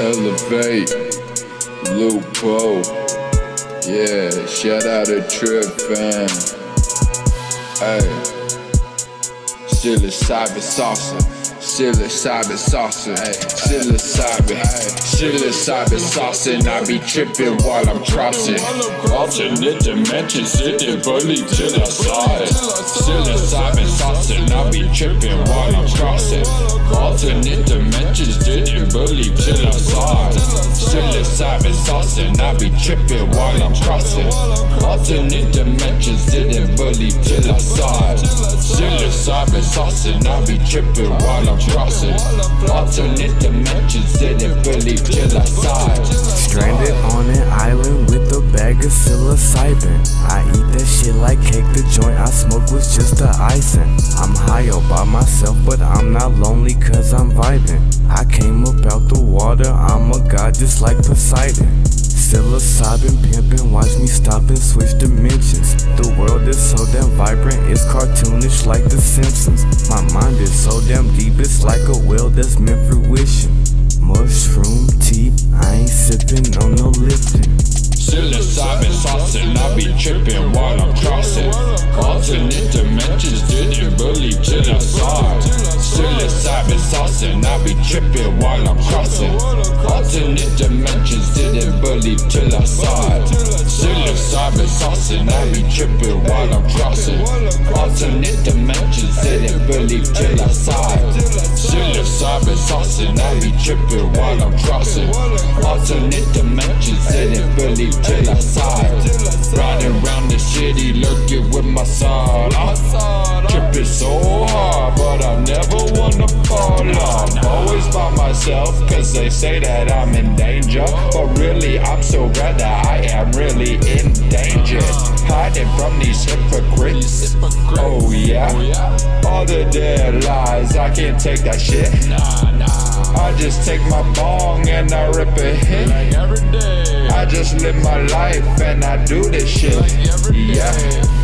Elevate, Lupo. Yeah, shout out to Trip fam. Hey, psilocybin saucin. Psilocybin saucin, psilocybin, psilocybin saucin, and I be tripping while I'm crossing. Alternate dimensions, didn't believe till I saw it. Psilocybin saucin, and I be tripping while I'm crossing. Alternate dimensions, And I be tripping while I'm crossing. Alternate dimensions, didn't believe till I saw it. Psilocybin and I be tripping while I'm crossing. Alternate dimensions, didn't believe till I saw it. Stranded on an island with a bag of psilocybin. I eat that shit like cake. The joint I smoke was just the icing. I'm high all by myself, but I'm not lonely cause I'm vibing. I came up out the water, I'm a god just like Poseidon. Psilocybin pimping, watch me stop and switch dimensions. The world is so damn vibrant, it's cartoonish like The Simpsons. My mind is so damn deep, it's like a well that's meant fruition. Mushroom tea, I ain't sipping on no Lipton. Psilocybin sauce and I be tripping while I'm crossing. Alternate dimensions, didn't believe I be tripping while I'm crossing. Alternate dimensions, didn't believe till I saw it. Psilocybin sauce and I be tripping while I'm crossing. Alternate dimensions, didn't believe till I saw it. Psilocybin sauce and I be tripping while I'm crossing. Alternate dimensions, didn't believe till I saw it. Myself, cause they say that I'm in danger. But really, I'm so glad that I am really in danger. Hiding from these hypocrites. Oh yeah, all the dead lies, I can't take that shit. Nah, nah. I just take my bong and I rip a hit. I just live my life and I do this shit. Yeah.